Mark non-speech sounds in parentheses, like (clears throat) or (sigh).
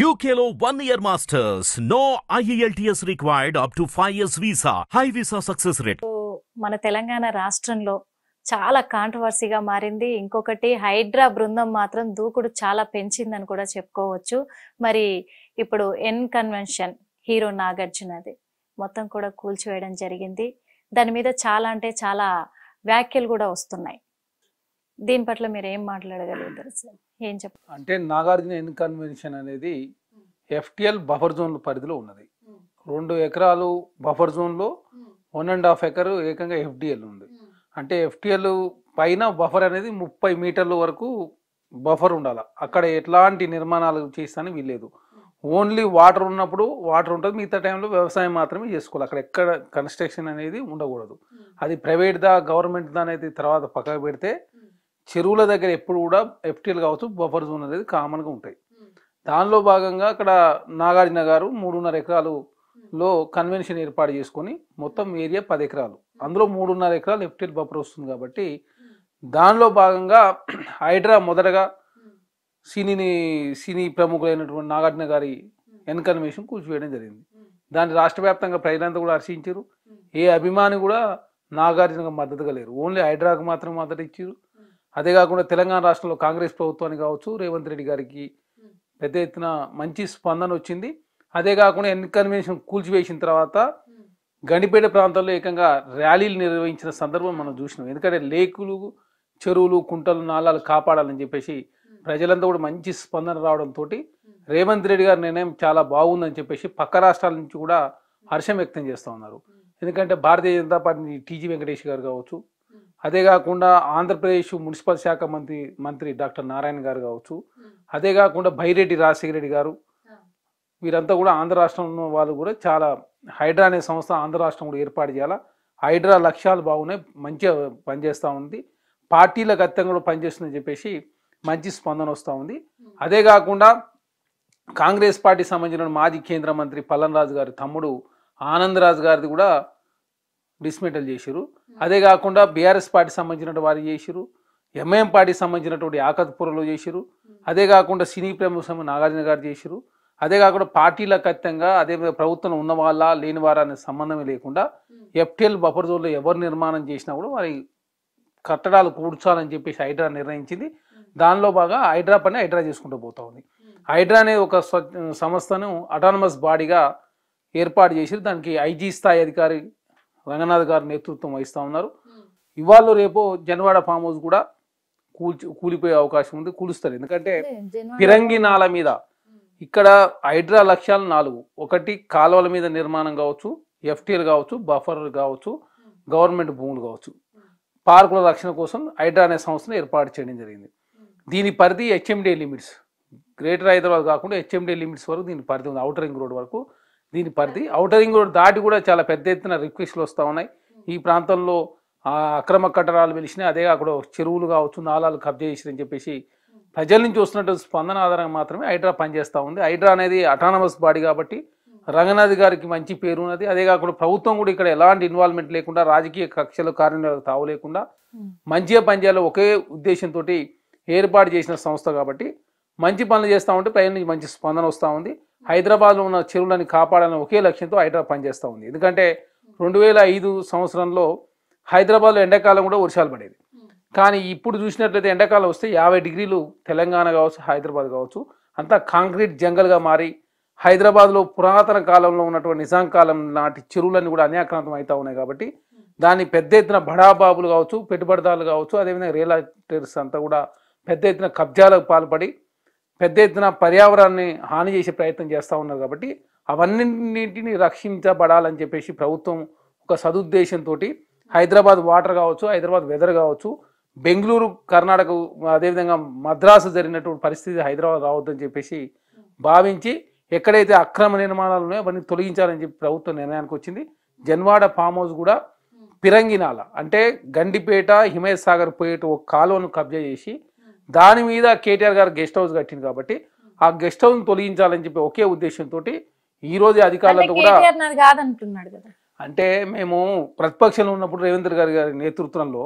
యూకేలో one year masters no IELTS required up to 5 years visa. High visa success rate. మన తెలంగాణ రాష్ట్రంలో చాలా కాంట్రవర్సీగా మారింది. ఇంకొకటి హైడ్రా బృందం మాత్రం దూకుడు చాలా పెంచిందని కూడా చెప్పుకోవచ్చు. మరి ఇప్పుడు ఎన్ కన్వెన్షన్ హీరో నాగార్జునది మొత్తం కూడా కూల్చివేయడం జరిగింది. దాని మీద చాలా అంటే చాలా వ్యాఖ్యలు కూడా వస్తున్నాయి. దీని పట్ల మీరు ఏం మాట్లాడగలుగుతారు సార్? ఏం చెప్ అంటే నాగార్జున ఇన్కన్వెన్షన్ అనేది ఎఫ్టిఎల్ బఫర్ జోన్ పరిధిలో ఉన్నది. రెండు ఎకరాలు బఫర్ జోన్లో వన్ అండ్ హాఫ్ ఎకర్ ఏకంగా ఎఫ్డిఎల్ ఉంది. అంటే ఎఫ్టిఎల్ పైన బఫర్ అనేది ముప్పై మీటర్ల వరకు బఫర్ ఉండాలి. అక్కడ ఎట్లాంటి నిర్మాణాలు చేస్తానని వీల్లేదు. ఓన్లీ వాటర్ ఉన్నప్పుడు వాటర్ ఉంటుంది మిగతా టైంలో వ్యవసాయం మాత్రమే చేసుకోవాలి. అక్కడ ఎక్కడ కన్స్ట్రక్షన్ అనేది ఉండకూడదు. అది ప్రైవేట్ దా గవర్నమెంట్ అనేది తర్వాత పక్కకు పెడితే చెరువుల దగ్గర ఎప్పుడు కూడా ఎఫ్టీఎల్ కావచ్చు బఫర్ జోన్ అనేది కామన్గా ఉంటాయి. దానిలో భాగంగా అక్కడ నాగార్జున గారు మూడున్నర ఎకరాలులో కన్వెన్షన్ ఏర్పాటు చేసుకొని మొత్తం ఏరియా పది ఎకరాలు. అందులో మూడున్నర ఎకరాలు ఎఫ్టీఎల్ బఫర్ వస్తుంది కాబట్టి దానిలో భాగంగా (clears throat) హైడ్రా మొదటగా సినీని సినీ ప్రముఖులైనటువంటి నాగార్జున గారి ఎన్ కన్వెన్షన్ కూల్చివేయడం జరిగింది. దాన్ని రాష్ట్ర వ్యాప్తంగా ప్రజలంతా కూడా హర్షించారు. ఏ అభిమాని కూడా నాగార్జునకు మద్దతుగా లేరు. ఓన్లీ హైడ్రాకు మాత్రం మద్దతు ఇచ్చారు. అదే కాకుండా తెలంగాణ రాష్ట్రంలో కాంగ్రెస్ ప్రభుత్వానికి కావచ్చు రేవంత్ రెడ్డి గారికి పెద్ద ఎత్తున మంచి స్పందన వచ్చింది. అదే కాకుండా ఎన్ కన్వెన్షన్ కూల్చివేసిన తర్వాత గండిపేట ప్రాంతంలో ఏకంగా ర్యాలీలు నిర్వహించిన సందర్భం మనం చూసినాం. ఎందుకంటే లేకులు చెరువులు కుంటలు నాలాలు కాపాడాలని చెప్పేసి ప్రజలంతా కూడా మంచి స్పందన రావడంతో రేవంత్ రెడ్డి గారి నిర్ణయం చాలా బాగుందని చెప్పేసి పక్క రాష్ట్రాల నుంచి కూడా హర్షం వ్యక్తం చేస్తూ ఉన్నారు. ఎందుకంటే భారతీయ జనతా పార్టీ టీజీ వెంకటేష్ గారు కావచ్చు అదే కాకుండా ఆంధ్రప్రదేశ్ మున్సిపల్ శాఖ మంత్రి మంత్రి డాక్టర్ నారాయణ గారు కావచ్చు. అదే కాకుండా బైరెడ్డి రాజశేఖర రెడ్డి గారు. వీరంతా కూడా ఆంధ్ర రాష్ట్రంలో వాళ్ళు కూడా చాలా హైడ్రా అనే సంస్థ ఆంధ్ర రాష్ట్రం కూడా ఏర్పాటు చేయాలా? హైడ్రా లక్ష్యాలు బాగున్నాయి మంచిగా పనిచేస్తూ ఉంది. పార్టీలకు అత్యంగా కూడా పనిచేస్తుందని చెప్పేసి మంచి స్పందన వస్తూ ఉంది. అదే కాకుండా కాంగ్రెస్ పార్టీ సంబంధించిన మాజీ కేంద్ర మంత్రి పల్లన్ రాజు గారి తమ్ముడు ఆనందరాజు గారిది కూడా డిస్మెంటల్ చేసిరు అదే కాకుండా బీఆర్ఎస్ పార్టీ సంబంధించిన వారు చేసిరు ఎంఐఎం పార్టీ సంబంధించినటువంటి ఆకత్పురలో చేసిరు అదే కాకుండా సినీ ప్రముఖ సంఘం నాగార్జున గారు చేసిరు అదే కాకుండా పార్టీల ఖచ్చితంగా అదే ప్రభుత్వం ఉన్న వాళ్ళ లేని వారా అనే సంబంధమే లేకుండా ఎఫ్టీఎల్ బఫర్ జోన్లో ఎవరు నిర్మాణం చేసినా కూడా వారి కట్టడాలు కూర్చాలని చెప్పేసి హైడ్రా నిర్ణయించింది. దానిలో బాగా హైడ్రా పని హైడ్రా చేసుకుంటూ పోతా ఉంది. హైడ్రా అనేది ఒక సంస్థను అటానమస్ బాడీగా ఏర్పాటు చేసి దానికి ఐజీ స్థాయి అధికారి రంగనాథ్ గారు నేతృత్వం వహిస్తూ ఉన్నారు. ఇవాళ రేపు జనవాడ ఫామ్ హౌస్ కూడా కూల్చి కూలిపోయే అవకాశం ఉంది కూలుస్తారు. ఎందుకంటే పిరంగి నాల మీద ఇక్కడ హైడ్రా లక్ష్యాలు నాలుగు. ఒకటి కాలువల మీద నిర్మాణం కావచ్చు ఎఫ్టీఎల్ కావచ్చు బఫర్ కావచ్చు గవర్నమెంట్ భూములు కావచ్చు. పార్కుల రక్షణ కోసం హైడ్రా అనే సంస్థను ఏర్పాటు చేయడం జరిగింది. దీని పరిధి హెచ్ఎండి లిమిట్స్. గ్రేటర్ హైదరాబాద్ కాకుండా హెచ్ఎండి లిమిట్స్ వరకు దీని పరిధి ఉంది అవుటర్ రింగ్ రోడ్ వరకు. దీని పరిధి అవుటరింగ్ రోడ్ దాటి కూడా చాలా పెద్ద ఎత్తున రిక్వెస్ట్లు వస్తూ ఉన్నాయి. ఈ ప్రాంతంలో అక్రమ కట్టడాలు వెలిసినాయి అదే అక్కడ చెరువులు కావచ్చు నాలాలు కబ్జా చేసిరని చెప్పేసి ప్రజల నుంచి వస్తున్నటువంటి స్పందన ఆధారంగా మాత్రమే హైడ్రా పనిచేస్తూ ఉంది. హైడ్రా అనేది అటానమస్ బాడీ కాబట్టి రంగనాథ్ గారికి మంచి పేరు ఉన్నది. అదే కాకుండా ప్రభుత్వం కూడా ఇక్కడ ఎలాంటి ఇన్వాల్వ్మెంట్ లేకుండా రాజకీయ కక్షలు కార్యాలయాలు తావు లేకుండా మంచిగా పనిచేయాలి ఒకే ఉద్దేశంతో ఏర్పాటు చేసిన సంస్థ కాబట్టి మంచి పనులు చేస్తూ ఉంటే ప్రజల నుంచి మంచి స్పందన వస్తూ ఉంది. హైదరాబాద్లో ఉన్న చెరువులని కాపాడాలని ఒకే లక్ష్యంతో హైదరాబాద్ పనిచేస్తూ ఉంది. ఎందుకంటే రెండు వేల ఐదు సంవత్సరంలో హైదరాబాద్లో ఎండాకాలం కూడా వర్షాలు పడేది. కానీ ఇప్పుడు చూసినట్లయితే ఎండాకాలం వస్తే యాభై డిగ్రీలు తెలంగాణ కావచ్చు హైదరాబాద్ కావచ్చు అంతా కాంక్రీట్ జంగల్గా మారి హైదరాబాద్లో పురాతన కాలంలో ఉన్నటువంటి నిజాం కాలం నాటి చెరువులన్నీ కూడా అన్యాక్రాంతం అవుతూ ఉన్నాయి కాబట్టి దాన్ని పెద్ద ఎత్తున బడాబాబులు కావచ్చు పెట్టుబడిదారులు కావచ్చు అదేవిధంగా రియల్ ఎస్టేట్స్ అంతా కూడా పెద్ద ఎత్తున కబ్జాలకు పాల్పడి పెద్ద ఎత్తున పర్యావరణాన్ని హాని చేసే ప్రయత్నం చేస్తూ ఉన్నారు కాబట్టి అవన్నింటిని రక్షించబడాలని చెప్పేసి ప్రభుత్వం ఒక సదుద్దేశంతో హైదరాబాద్ వాటర్ కావచ్చు హైదరాబాద్ వెదర్ కావచ్చు బెంగళూరు కర్ణాటక అదేవిధంగా మద్రాసు జరిగినటువంటి పరిస్థితి హైదరాబాద్ రావద్దని చెప్పేసి భావించి ఎక్కడైతే అక్రమ నిర్మాణాలు ఉన్నాయో అవన్నీ తొలగించాలని చెప్పి ప్రభుత్వం నిర్ణయానికి వచ్చింది. జన్వాడ ఫామ్ హౌస్ కూడా పిరంగినాల అంటే గండిపేట హిమయత్ సాగర్ పోయేట ఒక కాలువను కబ్జా చేసి దాని మీద కేటీఆర్ గారు గెస్ట్ హౌస్ కట్టింది కాబట్టి ఆ గెస్ట్ హౌస్ తొలగించాలని చెప్పి ఒకే ఉద్దేశంతో ఈ రోజు అధికారులతో కూడా అంటే మేము ప్రతిపక్షంలో ఉన్నప్పుడు రేవంత్ గారి గారి నేతృత్వంలో